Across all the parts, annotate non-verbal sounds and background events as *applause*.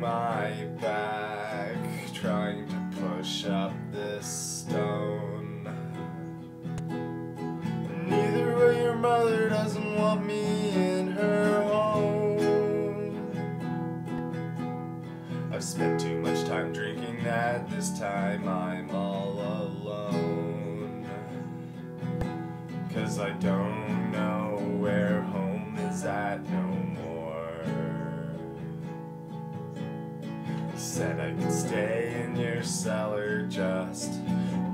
my back trying to push up this stone. And neither will your mother doesn't want me in her home. I've spent too much time drinking that this time I'm all alone. Cause I don't know where home is at no said I could stay in your cellar, just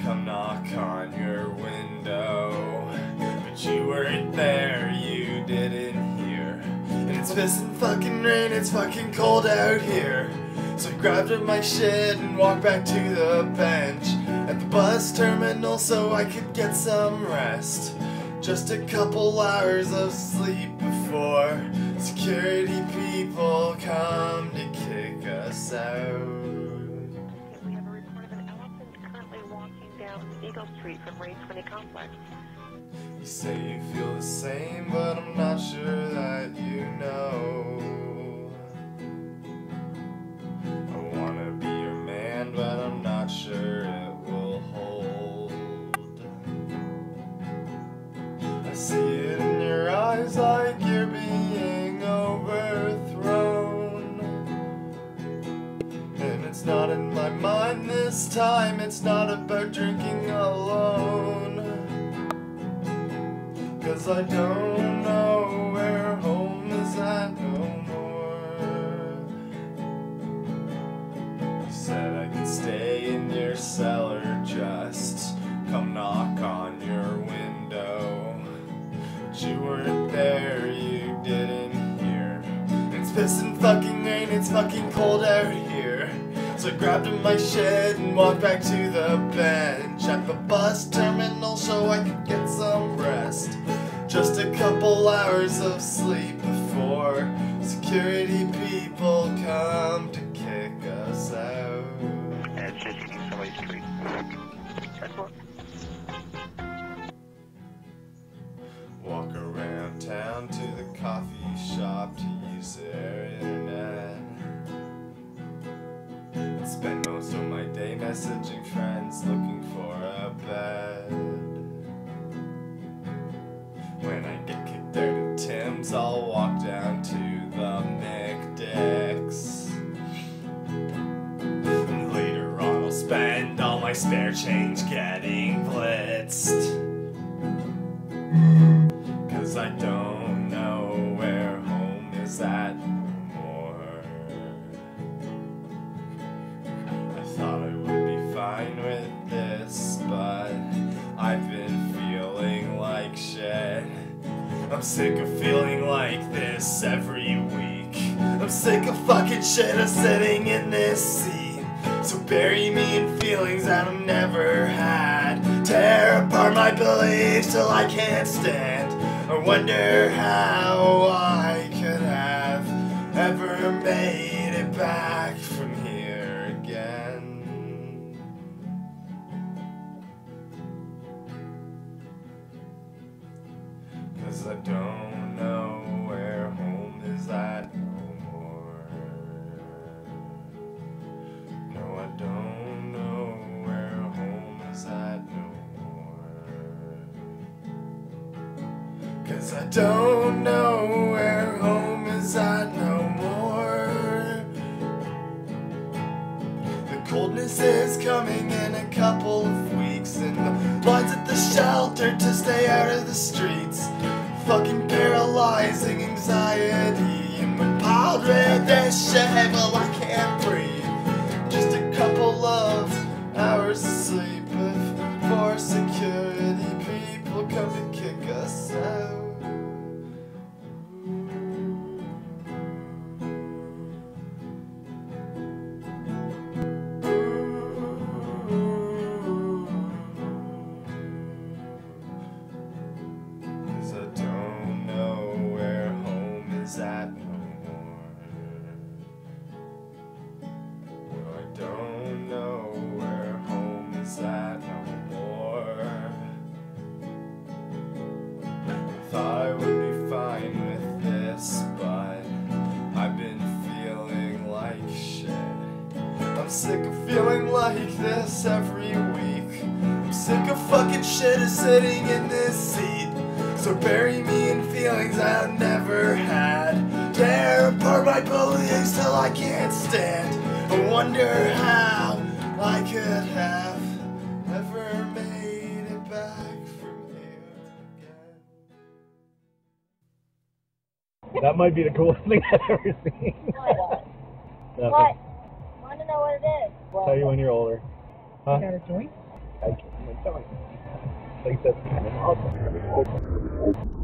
come knock on your window. But you weren't there, you didn't hear. And it's pissing fucking rain, it's fucking cold out here. So I grabbed up my shit and walked back to the bench at the bus terminal so I could get some rest. Just a couple hours of sleep before Street from Ray Twinney Complex. You say you feel the same, but I'm not sure that you know. It's not in my mind this time, it's not about drinking alone. Cause I don't know where home is at no more. You said I could stay in your cellar, just come knock on your window. But you weren't there, you didn't hear. It's pissing fucking rain, it's fucking cold out here. So I grabbed up my shit and walked back to the bench at the bus terminal so I could get some rest. Just a couple hours of sleep before security people come to kick us out. At 15 Sully Street. Walk around town to the coffee shop to use their messaging friends looking for a bed. When I get kicked out of Tim's, I'll walk down to the McDicks. And later on, I'll spend all my spare change getting blitzed. Cause I don't know where home is at fine with this, but I've been feeling like shit. I'm sick of feeling like this every week. I'm sick of fucking shit of sitting in this seat. So bury me in feelings that I've never had. Tear apart my beliefs till I can't stand. I wonder how I Cause I don't know where home is at no more. No, I don't know where home is at no more. Cause I don't know where home is at no more. The coldness is coming in a couple stay out of the streets. Fucking paralyzing anxiety, and piled with this shit, well, I can't breathe. Just a couple of hours of sleep Is at no more. Well, I don't know where home is at no more. I thought I would be fine with this, but I've been feeling like shit. I'm sick of feeling like this every week. I'm sick of fucking shit of sitting in this seat. So bury me feelings I've never had. Tear apart my beliefs till I can't stand. I wonder how I could have ever made it back from here again. That might be the coolest thing *laughs* I've ever seen. What? Nothing. What? Want to know what it is? Tell you when you're older. Huh? got a joint? I can't tell you. *laughs* I think that's kind of awesome.